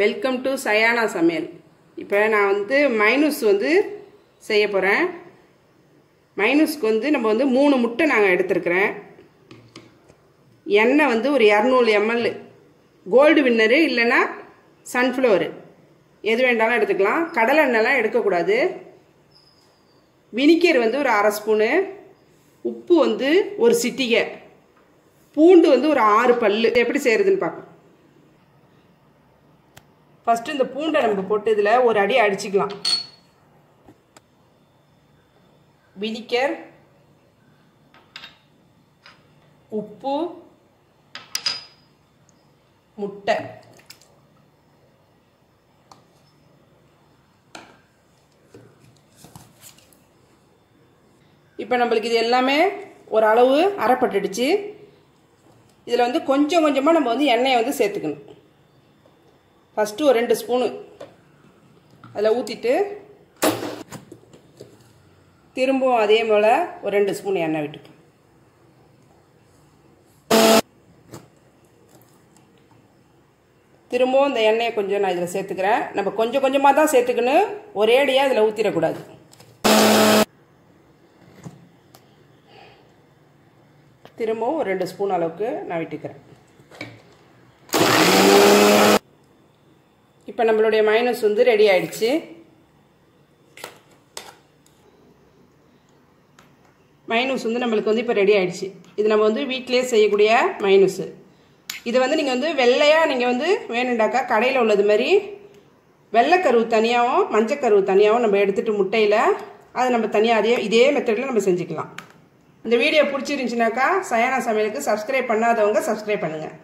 Welcome to Sayana சமையல். இப்போ நான் வந்து மைனூஸ் வந்து செய்ய போகிறேன் மைனூஸ்க்கு வந்து நம்ம வந்து மூணு முட்டை நாங்கள் எடுத்துருக்குறேன். எண்ணெய் வந்து ஒரு இரநூறு எம்எல் கோல்டு வின்னரு இல்லைன்னா சன்ஃப்ளவரு எது வேண்டாலும் எடுத்துக்கலாம். கடலை எண்ணெய்லாம் எடுக்கக்கூடாது. வினிக்கர் வந்து ஒரு அரை ஸ்பூனு உப்பு வந்து ஒரு சிட்டிகை. பூண்டு வந்து ஒரு ஆறு பல் எப்படி செய்கிறதுன்னு பார்க்கலாம் ஃபஸ்ட்டு இந்த பூண்டை நம்ம போட்டு இதில் ஒரு அடி அடிச்சுக்கலாம். விதிக்க உப்பு முட்டை. இப்போ நம்மளுக்கு இது எல்லாமே ஒரு அளவு அரைப்பட்டுடுச்சு. இதில் வந்து கொஞ்சம் கொஞ்சமாக நம்ம வந்து எண்ணெயை வந்து சேர்த்துக்கணும். ஃபஸ்ட்டு ஒரு ரெண்டு ஸ்பூனு. அதில் ஊற்றிட்டு திரும்பவும் அதே போல் ஒரு ரெண்டு ஸ்பூன் எண்ணெய் விட்டு திரும்பவும் இந்த எண்ணெயை கொஞ்சம் நான் இதில் சேர்த்துக்கிறேன். நம்ம கொஞ்சம் கொஞ்சமாக தான் சேர்த்துக்கணும். ஒரேடியாக இதில் ஊற்றிடக்கூடாது திரும்பவும் ஒரு ரெண்டு ஸ்பூன் அளவுக்கு நான் விட்டுக்கிறேன். இப்போ நம்மளுடைய மைனஸ் வந்து ரெடி ஆயிடுச்சு. மைனூஸ் வந்து நம்மளுக்கு வந்து இப்போ ரெடி ஆயிடுச்சு. இது நம்ம வந்து வீட்டிலே செய்யக்கூடிய மைனூஸு இது வந்து நீங்கள் வந்து வெள்ளையாக நீங்கள் வந்து வேணுண்டாக்கா கடையில் உள்ளது மாதிரி வெள்ளைக்கருவு தனியாகவும் மஞ்சக்கருவு தனியாகவும் நம்ம எடுத்துகிட்டு முட்டையில் அதை நம்ம தனியாக அதே இதே மெத்தடில் நம்ம செஞ்சுக்கலாம். இந்த வீடியோ பிடிச்சிருந்துச்சுனாக்கா சயானா சமையலுக்கு சப்ஸ்கிரைப் பண்ணாதவங்க சப்ஸ்கிரைப் பண்ணுங்கள்